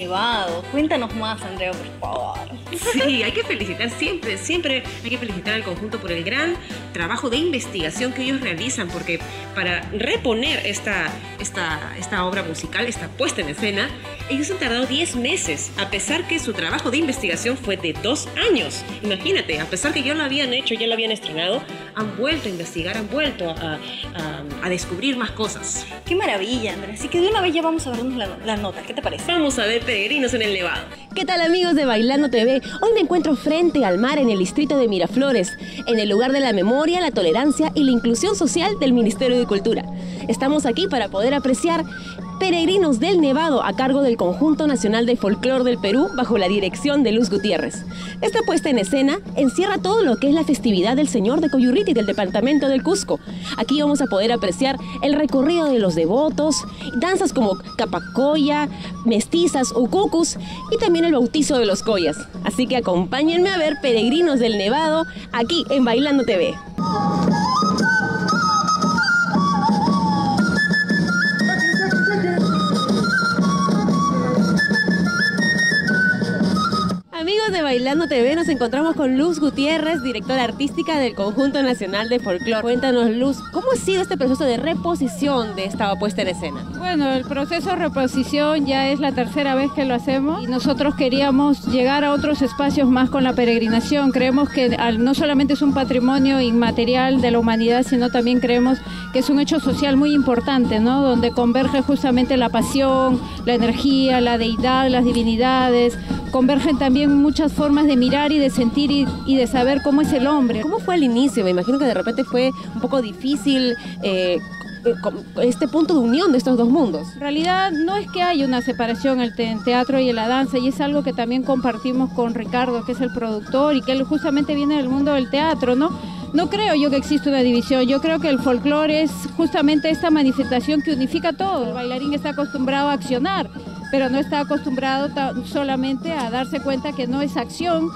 Nevado. Cuéntanos más, Andrea, por favor. Sí, hay que felicitar siempre, siempre hay que felicitar al conjunto por el gran trabajo de investigación que ellos realizan, porque para reponer esta, esta, esta obra musical, esta puesta en escena, ellos han tardado 10 meses, a pesar que su trabajo de investigación fue de dos años. Imagínate, a pesar que ya lo habían hecho, ya lo habían estrenado, han vuelto a investigar, han vuelto a, a, descubrir más cosas. Qué maravilla, Andrea. Así que de una vez ya vamos a vernos la, la nota. ¿Qué te parece? Vamos a ver peregrinos en el Nevado. ¿Qué tal amigos de Bailando TV? Hoy me encuentro frente al mar en el distrito de Miraflores, en el lugar de la memoria, la tolerancia y la inclusión social del Ministerio de Cultura. Estamos aquí para poder apreciar Peregrinos del Nevado a cargo del Conjunto Nacional de Folclor del Perú bajo la dirección de Luz Gutiérrez. Esta puesta en escena encierra todo lo que es la festividad del Señor de Coyurriti del departamento del Cusco. Aquí vamos a poder apreciar el recorrido de los devotos, danzas como capacoya, mestizas, ucucus y también el bautizo de los collas. Así que acompáñenme a ver Peregrinos del Nevado aquí en Bailando TV. Bailando TV nos encontramos con Luz Gutiérrez, directora artística del Conjunto Nacional de Folclore. Cuéntanos, Luz, ¿cómo ha sido este proceso de reposición de esta puesta en escena? Bueno, el proceso de reposición ya es la tercera vez que lo hacemos nosotros queríamos llegar a otros espacios más con la peregrinación. Creemos que no solamente es un patrimonio inmaterial de la humanidad, sino también creemos que es un hecho social muy importante, ¿no? Donde converge justamente la pasión, la energía, la deidad, las divinidades, convergen también muchas formas de mirar y de sentir y, de saber cómo es el hombre. ¿Cómo fue al inicio? Me imagino que de repente fue un poco difícil. Eh, eh, este punto de unión de estos dos mundos. En realidad no es que haya una separación entre el teatro y la danza y es algo que también compartimos con Ricardo, que es el productor y que él justamente viene del mundo del teatro, ¿no? No creo yo que exista una división, yo creo que el folclore es justamente esta manifestación que unifica todo. El bailarín está acostumbrado a accionar pero no está acostumbrado solamente a darse cuenta que no es acción,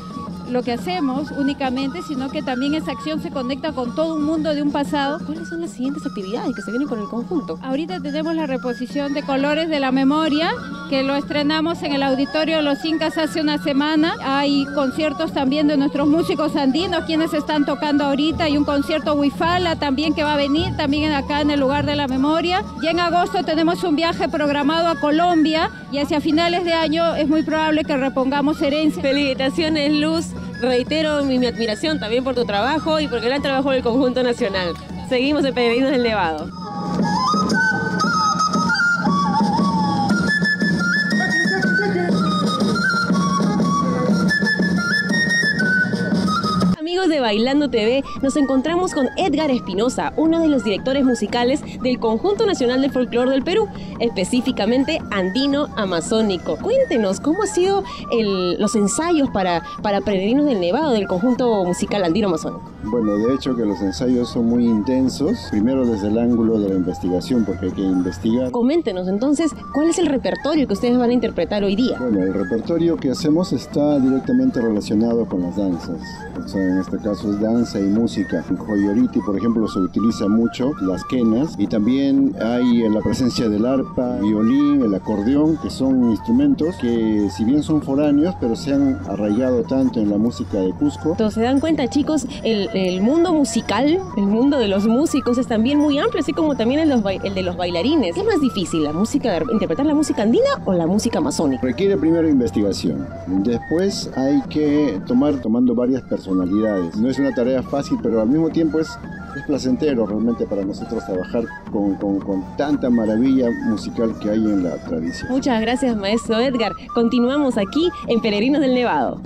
lo que hacemos únicamente, sino que también esa acción se conecta con todo un mundo de un pasado. ¿Cuáles son las siguientes actividades que se vienen con el conjunto? Ahorita tenemos la reposición de Colores de la Memoria, que lo estrenamos en el Auditorio de los Incas hace una semana. Hay conciertos también de nuestros músicos andinos, quienes están tocando ahorita. Hay un concierto Wifala también que va a venir, también acá en el lugar de la memoria. Y en agosto tenemos un viaje programado a Colombia y hacia finales de año es muy probable que repongamos herencia. Felicitaciones, Luz reitero mi, admiración también por tu trabajo y por el gran trabajo del conjunto nacional. Seguimos en Peregrinos del Nevado. Bailando TV nos encontramos con Edgar Espinosa, uno de los directores musicales del Conjunto Nacional de Folclor del Perú, específicamente andino amazónico. Cuéntenos cómo han sido los ensayos para, para del Nevado del conjunto musical andino amazónico. Bueno, de hecho que los ensayos son muy intensos, primero desde el ángulo de la investigación, porque hay que investigar. Coméntenos entonces, ¿cuál es el repertorio que ustedes van a interpretar hoy día? Bueno, el repertorio que hacemos está directamente relacionado con las danzas. O sea, en este caso es danza y música. En Joyoriti, por ejemplo, se utiliza mucho las quenas y también hay la presencia del arpa, violín, el acordeón, que son instrumentos que si bien son foráneos, pero se han arraigado tanto en la música de Cusco. Entonces, se dan cuenta, chicos, el, el mundo musical, el mundo de los músicos es también muy amplio, así como también el, el de los bailarines. ¿Qué es más difícil, la música, interpretar la música andina o la música amazónica? Requiere primero investigación, después hay que tomar tomando varias personalidades. No es una tarea fácil, pero al mismo tiempo es, es placentero realmente para nosotros trabajar con, con, con tanta maravilla musical que hay en la tradición. Muchas gracias, maestro Edgar. Continuamos aquí en Peregrinos del Nevado.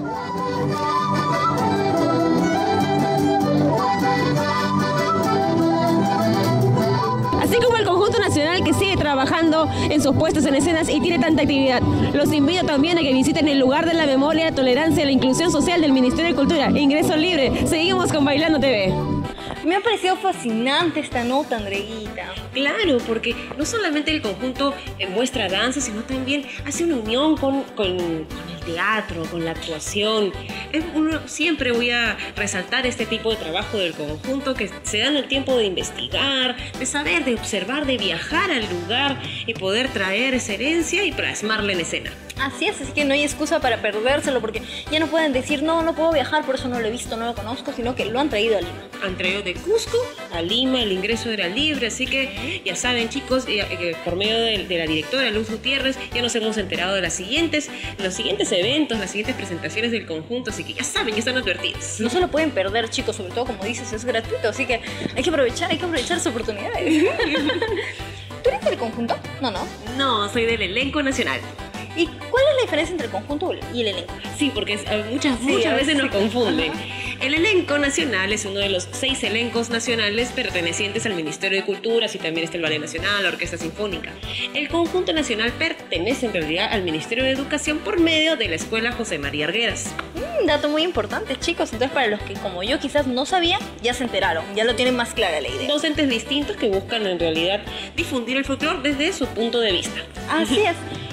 En sus puestos en escenas y tiene tanta actividad. Los invito también a que visiten el lugar de la memoria, tolerancia y la inclusión social del Ministerio de Cultura. Ingreso libre. Seguimos con Bailando TV. Me ha parecido fascinante esta nota, Andreguita. Claro, porque no solamente el conjunto eh, muestra danza, sino también hace una unión con, con, el teatro, con la actuación. siempre voy a resaltar este tipo de trabajo del conjunto que se dan el tiempo de investigar, de saber, de observar, de viajar al lugar y poder traer esa herencia y plasmarla en escena. Así es, así que no hay excusa para perdérselo porque ya no pueden decir, no, no puedo viajar, por eso no lo he visto, no lo conozco, sino que lo han traído a Lima. Han traído de Cusco a Lima, el ingreso era libre, así que ya saben chicos, eh, eh, por medio de, de la directora Luz Gutiérrez ya nos hemos enterado de las siguientes, los siguientes eventos, las siguientes presentaciones del conjunto, así que ya saben, ya están advertidos. No se lo pueden perder, chicos, sobre todo como dices, es gratuito, así que hay que aprovechar, hay que aprovechar sus oportunidades. ¿Tú eres del conjunto? No, no. No, soy del elenco nacional. ¿Y cuál es la diferencia entre el conjunto y el elenco? Sí, porque a muchas, Sí, muchas veces nos confunden. El elenco nacional es uno de los seis elencos nacionales pertenecientes al Ministerio de Culturas y también está el Ballet Nacional, la Orquesta Sinfónica. El conjunto nacional pertenece en realidad al Ministerio de Educación por medio de la Escuela José María Arguedas. Un dato muy importante, chicos. Entonces, para los que como yo quizás no sabían, ya se enteraron, ya lo tienen más clara la idea. Docentes distintos que buscan en realidad difundir el folclore desde su punto de vista. Así es.